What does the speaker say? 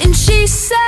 And she said.